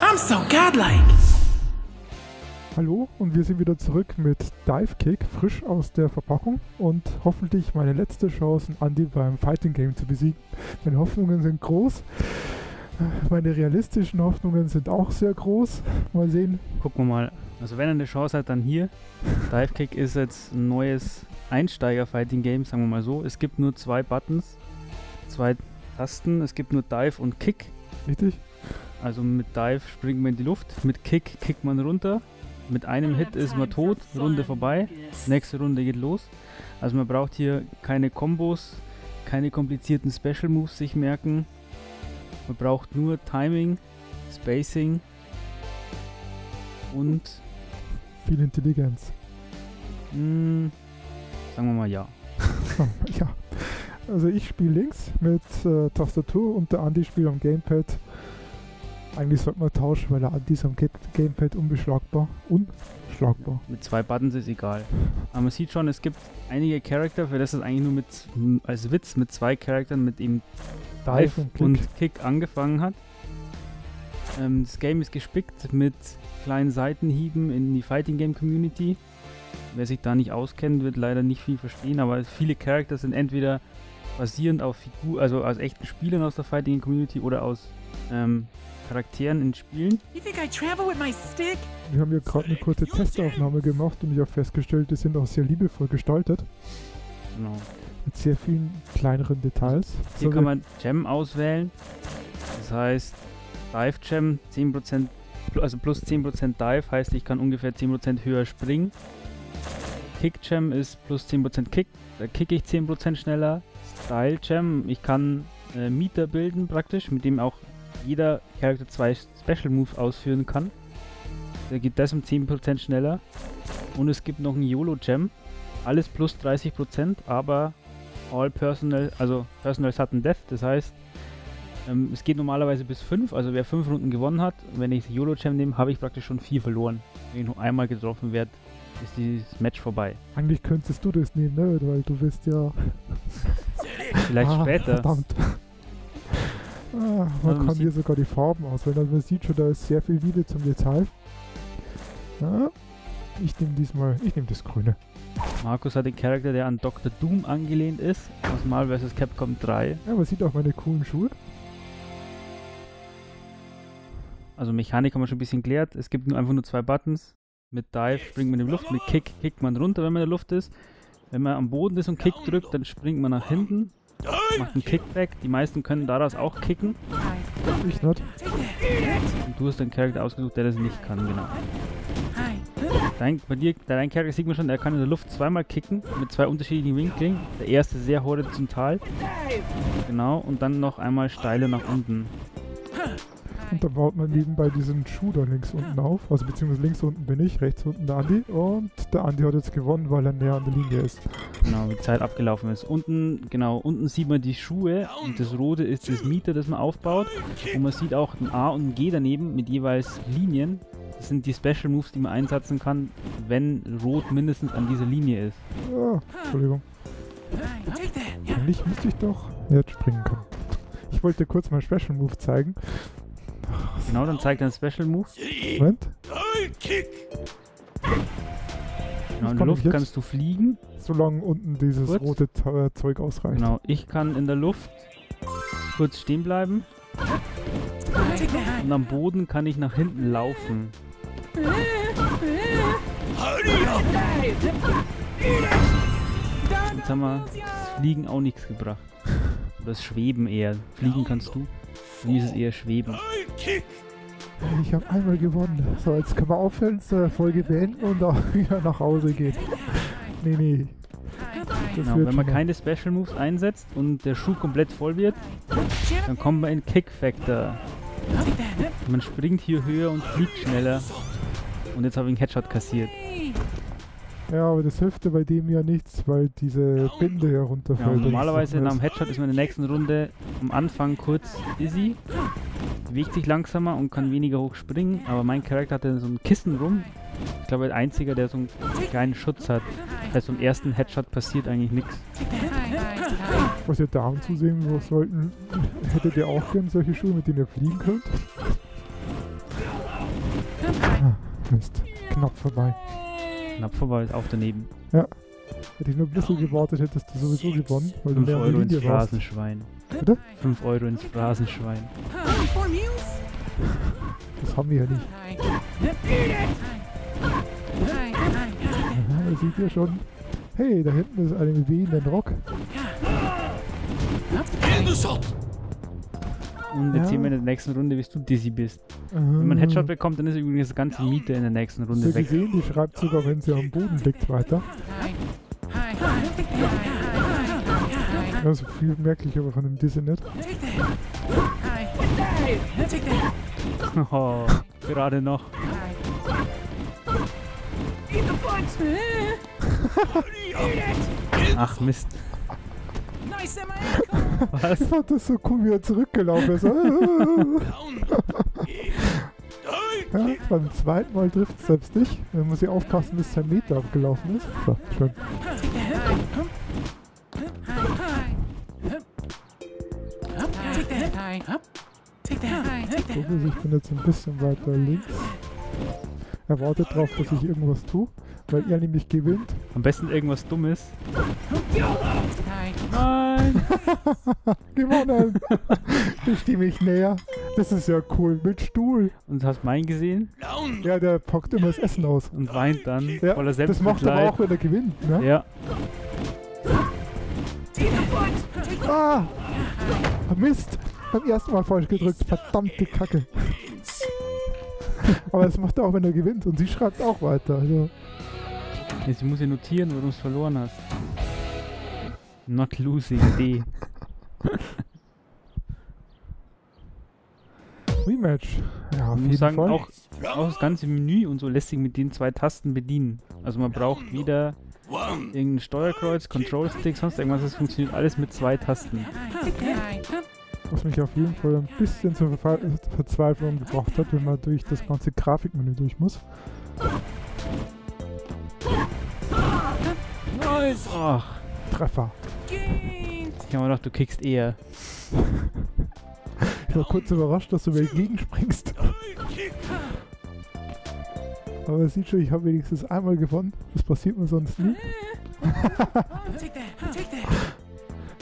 I'm so godlike. Hallo und wir sind wieder zurück mit Dive Kick, frisch aus der Verpackung und hoffentlich meine letzte Chance, Andy beim Fighting Game zu besiegen. Meine Hoffnungen sind groß. Meine realistischen Hoffnungen sind auch sehr groß. Mal sehen. Gucken wir mal. Also wenn er eine Chance hat, dann hier. Dive Kick ist jetzt ein neues Einsteiger-Fighting-Game, sagen wir mal so. Es gibt nur zwei Buttons, zwei Tasten. Es gibt nur Dive und Kick. Richtig? Also mit Dive springt man in die Luft, mit Kick kickt man runter. Mit einem Hit ist man tot, Runde vorbei, nächste Runde geht los. Also man braucht hier keine Kombos, keine komplizierten Special Moves sich merken. Man braucht nur Timing, Spacing und viel Intelligenz. Mh, hm, sagen wir mal ja. ja. Also ich spiele links mit äh, Tastatur und der Andi spielt am Gamepad eigentlich sollte man tauschen, weil der Anti ist am Gamepad unbeschlagbar. Unschlagbar. Mit zwei Buttons ist egal. Aber man sieht schon, es gibt einige Charakter, für das es eigentlich nur mit als Witz mit zwei Charakteren mit ihm Dive und Kick, und Kick angefangen hat. Ähm, das Game ist gespickt mit kleinen Seitenhieben in die Fighting Game Community. Wer sich da nicht auskennt, wird leider nicht viel verstehen, aber viele Charakter sind entweder basierend auf Figur, also aus echten Spielern aus der Fighting Game Community oder aus ähm, Charakteren in Spielen. Wir haben ja gerade eine kurze Testaufnahme gemacht und ich habe festgestellt, die sind auch sehr liebevoll gestaltet. Genau. Mit sehr vielen kleineren Details. Hier so kann man Gem auswählen. Das heißt, Dive Gem 10%, also plus 10% Dive heißt, ich kann ungefähr 10% höher springen. Kick Gem ist plus 10% Kick, da kicke ich 10% schneller. Style Gem, ich kann äh, Mieter bilden praktisch, mit dem auch jeder Charakter zwei Special Moves ausführen kann. Der geht das um 10% schneller. Und es gibt noch ein YOLO Gem. Alles plus 30%, aber All Personal, also Personal Sudden Death. Das heißt, ähm, es geht normalerweise bis 5. Also wer 5 Runden gewonnen hat, wenn ich YOLO Gem nehme, habe ich praktisch schon 4 verloren. Wenn ich nur einmal getroffen werde, ist dieses Match vorbei. Eigentlich könntest du das nehmen, ne? Weil du bist ja. Vielleicht ah, später. Verdammt. Ah, man kann hier sogar die Farben auswählen. Also man sieht schon, da ist sehr viel Liebe zum Detail. Ja, ich nehme diesmal, ich nehme das Grüne. Markus hat den Charakter, der an Dr. Doom angelehnt ist, aus Marvel vs. Capcom 3. Ja, man sieht auch meine coolen Schuhe. Also Mechanik haben wir schon ein bisschen klärt. Es gibt nur einfach nur zwei Buttons. Mit Dive springt man in die Luft, mit Kick kickt man runter, wenn man in der Luft ist. Wenn man am Boden ist und Kick drückt, dann springt man nach hinten macht einen Kickback. Die meisten können daraus auch kicken. Ich nicht. Und du hast einen Charakter ausgesucht, der das nicht kann, genau. Dein, bei dir, dein Charakter sieht man schon, er kann in der Luft zweimal kicken, mit zwei unterschiedlichen Winkeln. Der erste sehr horizontal. Genau, und dann noch einmal steile nach unten. Und dann baut man nebenbei diesen Schuh da links unten auf. Also beziehungsweise links unten bin ich, rechts unten der Andi. Und der Andi hat jetzt gewonnen, weil er näher an der Linie ist. Genau, die Zeit abgelaufen ist. Unten, genau, unten sieht man die Schuhe. Und das rote ist das Mieter, das man aufbaut. Und man sieht auch ein A und ein G daneben mit jeweils Linien. Das sind die Special Moves, die man einsetzen kann, wenn Rot mindestens an dieser Linie ist. Ja, Entschuldigung. Eigentlich müsste ich doch jetzt springen können. Ich wollte kurz mal Special Move zeigen. Genau, dann zeigt er einen Special Move. Moment. Genau, in der Luft kannst du fliegen. Solange unten dieses kurz. rote äh, Zeug ausreicht. Genau, ich kann in der Luft kurz stehen bleiben. Und am Boden kann ich nach hinten laufen. Jetzt haben wir das Fliegen auch nichts gebracht. Das Schweben eher. Fliegen kannst du. Wie ist es eher Schweben. Ich habe einmal gewonnen. So, jetzt können wir aufhören, zur Folge beenden und auch wieder nach Hause gehen. Nee, nee. genau, wenn man keine Special Moves einsetzt und der Schuh komplett voll wird, dann kommt man in Kick Factor. Man springt hier höher und fliegt schneller. Und jetzt habe ich einen Headshot kassiert. Ja, aber das hilft bei dem ja nichts, weil diese Binde ja runterfällt. Ja, normalerweise nach dem Headshot ist man in der nächsten Runde am Anfang kurz easy, bewegt sich langsamer und kann weniger hoch springen, aber mein Charakter hatte so ein Kissen rum. Ich glaube, der einziger, der so einen kleinen Schutz hat. Das heißt, beim ersten Headshot passiert eigentlich nichts. Was ihr Damen zusehen sollten, hättet ihr auch gern solche Schuhe, mit denen ihr fliegen könnt? Ah, Mist. Knapp vorbei. Knapp vorbei, ist auch daneben. Hätte ich nur ein bisschen gewartet, hättest du sowieso gewonnen, weil du 5 näher an der Euro ins. Phrasenschwein. Bitte? 5 Euro ins Phrasenschwein. Das haben wir ja nicht. Aha, da seht ihr schon. Hey, da hinten ist eine wehenden Rock. Und jetzt Ja. sehen wir in der nächsten Runde, bis du dizzy bist. Wenn man einen Headshot bekommt, dann ist übrigens das ganze Miete in der nächsten Runde ihr weg. gesehen, die schreibt sogar, wenn sie am Boden liegt, weiter. Also viel merke ich aber von dem Dizzy nicht. Oh, gerade noch. Ach Mist. Was? Ich fand das so cool, wie er zurückgelaufen ist. ja, beim zweiten Mal trifft es selbst nicht. Dann muss ich aufpassen, bis sein Meter abgelaufen ist. So, schön. Also ich bin jetzt ein bisschen weiter links. Er wartet drauf, dass ich irgendwas tue, weil er nämlich gewinnt. Am besten irgendwas Dummes. Nein! Gewonnen! ich stehe mich näher. Das ist ja cool. Mit Stuhl. Und hast meinen gesehen Ja, der packt immer das Essen aus. und weint dann Ja, voller das macht er auch, wenn er gewinnt. Ne? Ja, Ah! Mist! Beim ersten Mal falsch gedrückt. Verdammte Kacke. Aber das macht er auch, wenn er gewinnt. Und sie schreibt auch weiter. Also, jetzt muss ich notieren, warum du es verloren hast. Not losing D. Rematch. Ja, auf Ich jeden muss sagen, Fall. auch, auch das ganze Menü und so lässt sich mit den zwei Tasten bedienen. Also man braucht weder irgendein Steuerkreuz, Control Stick, sonst irgendwas. Es funktioniert alles mit zwei Tasten. Was mich auf jeden Fall ein bisschen zur Ver Verzweiflung gebracht hat, wenn man durch das ganze Grafikmenü durch muss. Nice! Ach, Treffer. ich habe mir gedacht, du kickst eher. Ich war kurz überrascht, dass du mir entgegenspringst. Aber es sieht schon, ich habe wenigstens einmal gewonnen. Das passiert mir sonst nie.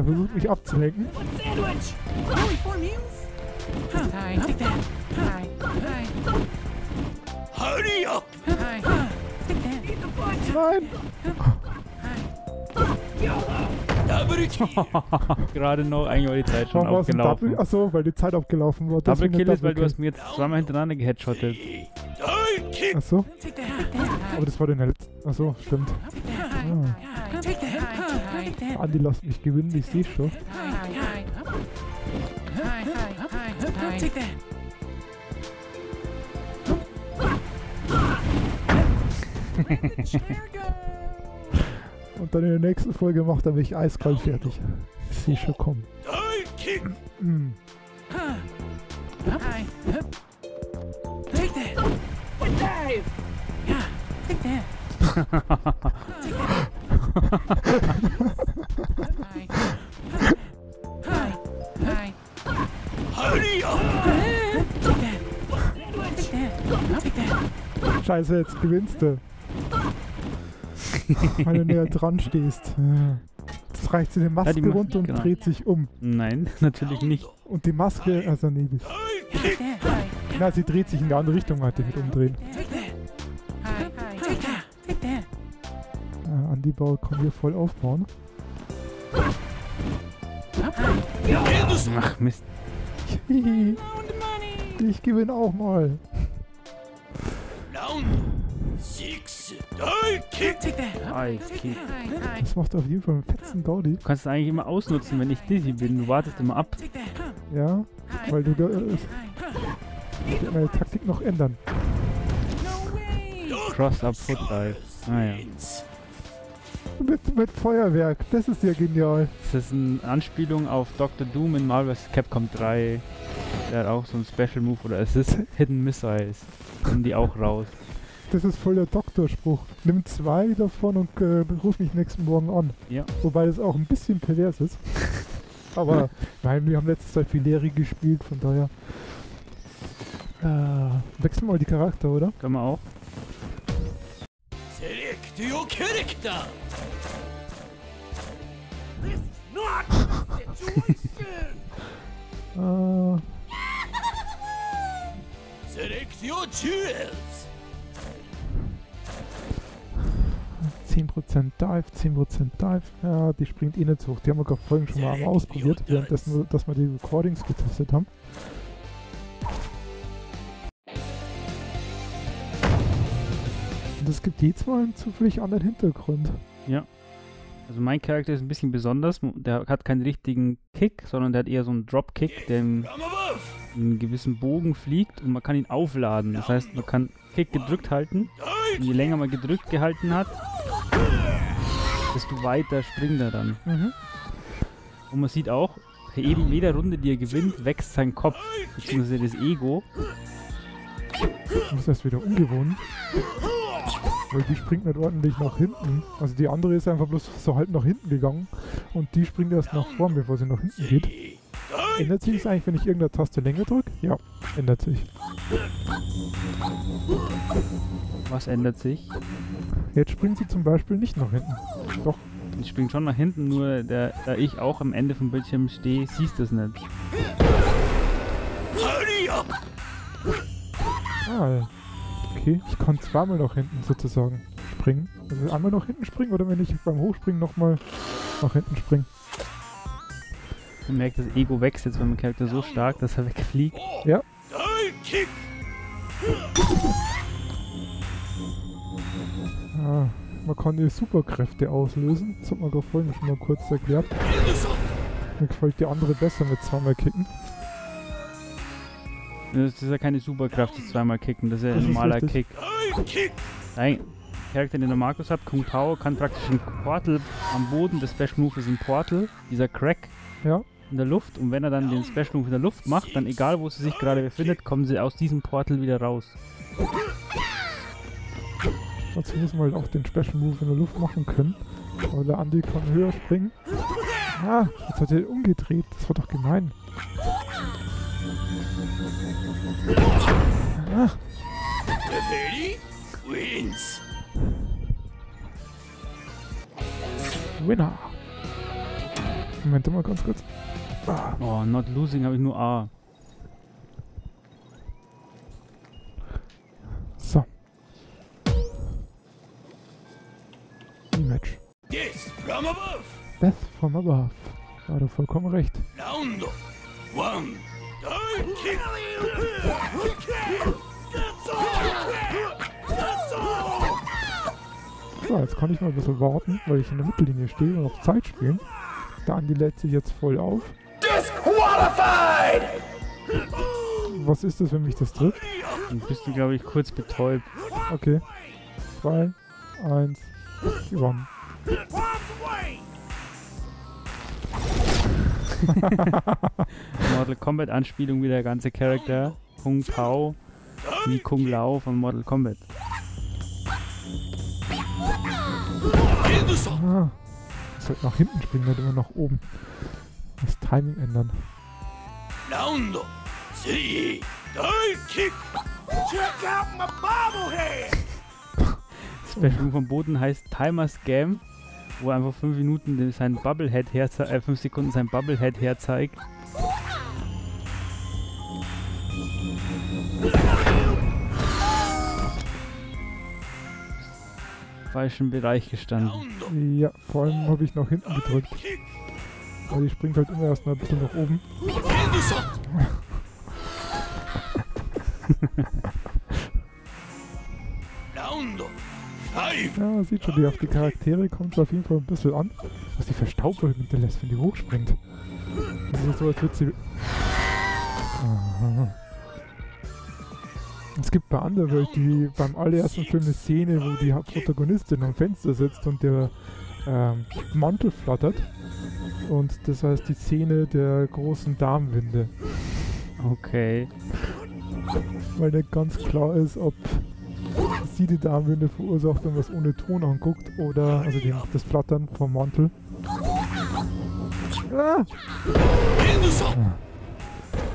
Er versucht mich abzulenken. Nein! Gerade noch, eigentlich war die Zeit schon Warum abgelaufen. Double? Achso, weil die Zeit abgelaufen war. Double Kill ist, weil du hast mir jetzt zweimal hintereinander geheadshottet. Achso, aber das war der letzte. Achso, stimmt. Ah, Andi lasst mich gewinnen, ich sehe schon. Und dann in der nächsten Folge macht er mich eiskalt fertig. Ich sehe schon kommen. Scheiße, jetzt gewinnst du. Weil du näher dran stehst. Jetzt reicht sie die Maske die Ma- runter und genau. dreht sich um. Nein, natürlich nicht. Und die Maske, also nee, na, sie dreht sich in die andere Richtung, hat die mit umdrehen. Äh, Andi Bauer kann hier voll aufbauen. Ach Mist. Hihi. ich gewinne auch mal. Das macht auf jeden Fall einen fetzen Gaudi. Du kannst es eigentlich immer ausnutzen, wenn ich dizzy bin. Du wartest immer ab. Ja, weil du da, äh, ich werde meine Taktik noch ändern. Cross-Up Foot Dive. Mit, mit Feuerwerk, das ist ja genial. Das ist eine Anspielung auf Dr. Doom in Marvel vs. Capcom 3. Der hat auch so einen Special Move oder Assist Hidden Missiles. Kommen die auch raus. das ist voll der Doktorspruch. Nimm zwei davon und äh, ruf mich nächsten Morgen an. Ja. Wobei das auch ein bisschen pervers ist. Aber nein, wir haben letztes Zeit viel Leri gespielt, von daher. Äh, wechseln wir mal die Charakter, oder? Können wir auch. Select your character. Äh, Select your jewels. 10% Dive, 10% Dive. Ja, die springt eh nicht hoch. Die haben wir gerade vorhin schon mal ausprobiert, währenddessen, dass wir die Recordings getestet haben. Und es gibt jedes Mal einen zufällig anderen Hintergrund. Also mein Charakter ist ein bisschen besonders. Der hat keinen richtigen Kick, sondern der hat eher so einen Dropkick, der above. einen gewissen Bogen fliegt und man kann ihn aufladen. Das heißt, man kann Kick gedrückt halten. Und je länger man gedrückt gehalten hat, desto weiter springt er dann. Mhm. Und man sieht auch, jedem- jeder Runde, die er gewinnt, wächst sein Kopf, beziehungsweise das Ego. Das ist erst wieder ungewohnt. Weil die springt nicht ordentlich nach hinten. Also die andere ist einfach bloß so halb nach hinten gegangen. Und die springt erst nach vorn, bevor sie nach hinten geht. Ändert sich das eigentlich, wenn ich irgendeine Taste länger drücke? Ja, ändert sich. Was ändert sich? Jetzt springt sie zum Beispiel nicht nach hinten. Doch, Die springt schon nach hinten, nur der, da ich auch am Ende vom Bildschirm stehe, siehst du es nicht. Ah, okay. Ich kann zweimal nach hinten sozusagen springen. Also einmal nach hinten springen oder wenn ich beim Hochspringen nochmal nach hinten springe. Man merkt, das Ego wächst jetzt beim Charakter so stark, dass er wegfliegt. Kick. Ah, man kann die Superkräfte auslösen. Das hat man gerade vorhin schon mal kurz erklärt. Mir gefällt die andere besser mit zweimal kicken. Das ist ja keine Superkraft, das zweimal kicken, das ist ja ein normaler. Kick. Nein, Charakter, den der Markus hat, Kung Pao, kann praktisch ein Portal am Boden, das Special Move ist ein Portal, dieser Crack Ja, in der Luft und wenn er dann den Special Move in der Luft macht, dann egal wo sie sich gerade befindet, kommen sie aus diesem Portal wieder raus. dazu muss man halt auch den Special Move in der Luft machen können. Aber der Andi kann höher springen. Ah, jetzt hat er umgedreht. Das war doch gemein. Ah, wins. Winner. Moment mal ganz kurz. Ah, Oh, not losing habe ich nur A. so. Rematch. Yes, from above. Death from above. Da hat er vollkommen recht. Round one. Dive kick. That's all. That's all. So, jetzt kann ich mal ein bisschen warten, weil ich in der Mittellinie stehe und auf Zeit spielen. Der Andi lädt sich jetzt voll auf. Disqualified. Was ist das, wenn mich das trifft? Dann bist du, glaube ich, kurz betäubt. Okay. 2, 1, gewonnen. Mortal Kombat Anspielung wie der ganze Charakter. Kung Pao wie Kung Lao von Mortal Kombat. Ah. Ich sollte nach hinten springen, nicht immer nach oben. Das Timing ändern. Round three. Dive kick. Check out my bobblehead. Special Move am Boden heißt Timer Scam, wo er einfach 5 Minuten sein Bubblehead herze äh, 5 Sekunden sein Bubblehead herzeigt. Falschen Bereich gestanden. Ja, vor allem habe ich nach hinten gedrückt. Weil die springt halt immer erst mal ein bisschen nach oben. Ja, sieht schon, die auf die Charaktere kommt es auf jeden Fall ein bisschen an. Was die Verstaubung hinterlässt, wenn die hochspringt. Das ist so, als würde sie... Aha. Es gibt bei Underworld die beim allerersten Film eine Szene, wo die Protagonistin am Fenster sitzt und der ähm, Mantel flattert. Und das heißt die Szene der großen Darmwinde. Okay. Weil nicht ganz klar ist, ob die Darmwinde verursacht, wenn man es ohne Ton anguckt oder also den, das Flattern vom Mantel. Ah, das ist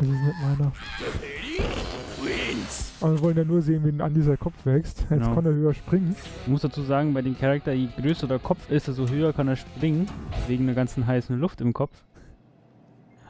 nicht meiner. Aber wir wollen ja nur sehen, wie an dieser Kopf wächst. Jetzt Genau. kann er höher springen. Ich muss dazu sagen, bei dem Charakter, je größer der Kopf ist, desto höher kann er springen, wegen der ganzen heißen Luft im Kopf.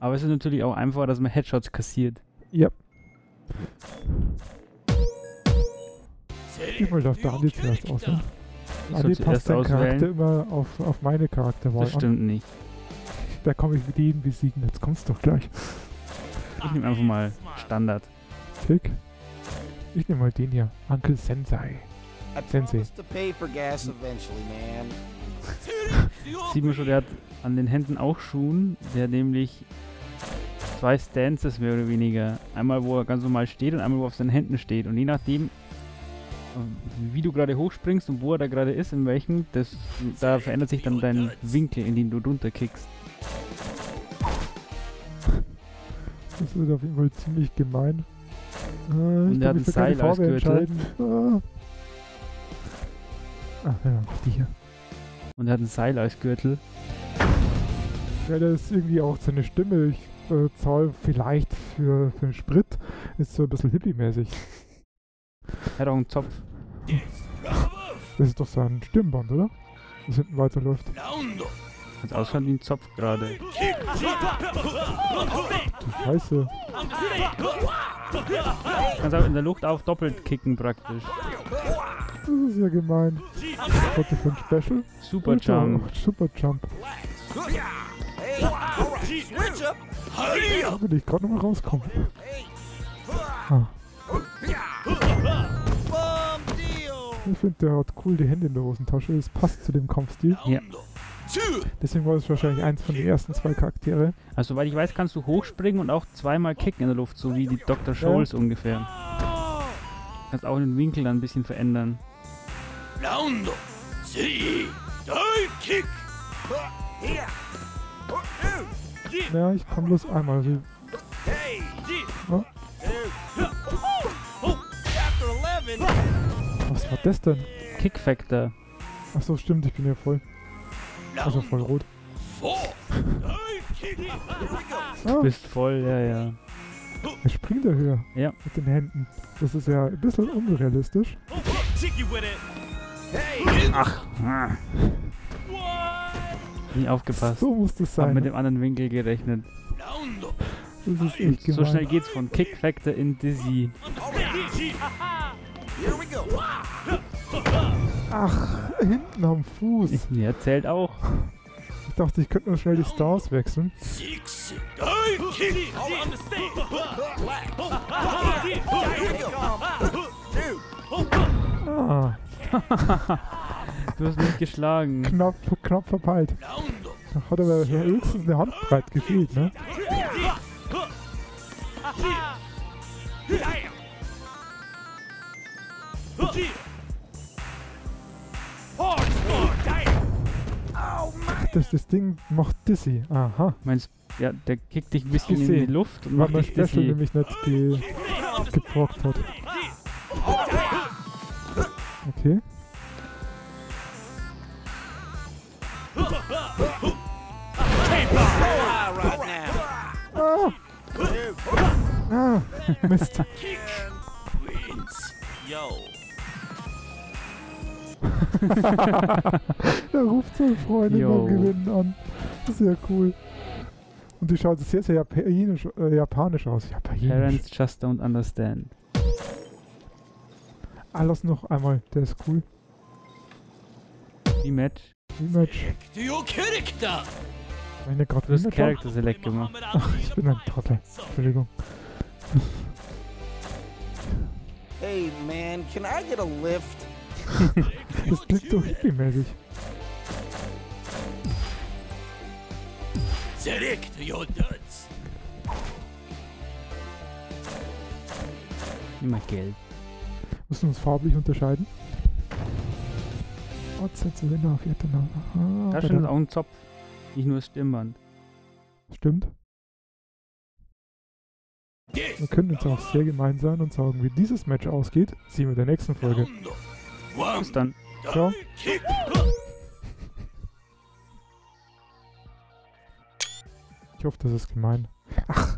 Aber es ist natürlich auch einfacher, dass man Headshots kassiert. Ja. Diesmal darf der Andi zuerst auswählen. Ich Andi passt seinen Charakter immer auf, auf meine Charakterwahl Das an. stimmt nicht. Da komme ich mit jedem besiegen. Jetzt kommt's doch gleich. Ich nehme einfach mal Standard. Tick. Ich nehme mal den hier. Uncle Sensei. Sensei. Sieht man schon, der hat an den Händen auch Schuhen. Der nämlich zwei Stances mehr oder weniger. Einmal, wo er ganz normal steht und einmal, wo er auf seinen Händen steht. Und je nachdem, wie du gerade hochspringst und wo er da gerade ist, in welchem, das, da verändert sich dann dein Winkel, in den du runterkickst. Das wird auf jeden Fall ziemlich gemein. Äh, ich er hat ein Seil als Gürtel. Ah. Ah, ja, die hier. Und er hat ein Seil als Gürtel. Ja, das ist irgendwie auch seine Stimme. Ich äh, zahle vielleicht für, für einen Sprit. Ist so ein bisschen hippie-mäßig. Er hat auch einen Zopf. Das ist doch sein Stimmband, oder? Das hinten weiterläuft. Hat ausschaut wie ein Zopf gerade. Du Scheiße. Kannst auch in der Luft auf doppelt kicken praktisch. Das ist ja gemein. Was hat für ein Special? Super Alter, Jump. Super Jump. Da will ich gerade noch mal rauskommen. Ah, cool finde, der hat cool die Hände in der Hosentasche. Das passt zu dem Kampfstil. Ja. Deswegen war es wahrscheinlich eins von den ersten zwei Charaktere. Also, soweit ich weiß, kannst du hochspringen und auch zweimal kicken in der Luft, so wie die Dr. Scholes ja. ungefähr. Kannst auch den Winkel dann ein bisschen verändern. Round, kick. Ja, ich kann bloß einmal. Also, oh. Was hat das denn? Kick Factor. Achso, stimmt, ich bin ja voll. Also voll rot. Ah. Du bist voll, ja, ja. Er springt da höher. Ja. Mit den Händen. Das ist ja ein bisschen unrealistisch. Ach. Nie aufgepasst. So muss das sein. Hab mit dem anderen Winkel gerechnet. Das ist echt gemein. So schnell geht's von Kick Factor in Dizzy. Here we go. Ach, hinten am Fuß. Ja, zählt auch. Ich dachte, ich könnte nur schnell die Stars wechseln. Ah. du hast mich geschlagen. Knapp, knapp verpeilt. Hat er höchstens eine Handbreit gefehlt, ne? Das, das Ding macht Dizzy. Aha. Meinst ja, der kickt dich ein bisschen in die. Luft und macht dich dizzy. nämlich nicht ge geprockt hat. Okay. Ah! Ah! Mist. er ruft seine eine Freundin beim Gewinnen an. Sehr cool. Und die schaut sehr, sehr japanisch, äh, japanisch aus. Japanisch. Parents just don't understand. Ah, Alles noch einmal, der ist cool. Rematch. Rematch. Meine Gott, du hast Character Select gemacht. Ach, ich bin ein Trottel. Entschuldigung. hey man, can I get a lift? Das klingt so hippie-mäßig. Select your duds Nimm mal Geld. Müssen wir uns farblich unterscheiden. Otze Zylinder auf Vietnam. Ah, Da steht der- auch ein Zopf. Nicht nur das Stimmband. Stimmt. Wir können uns auch sehr gemein sein und sagen, wie dieses Match ausgeht, sehen wir in der nächsten Folge. Bis dann. Ciao. Ich hoffe, das ist gemein. Ach.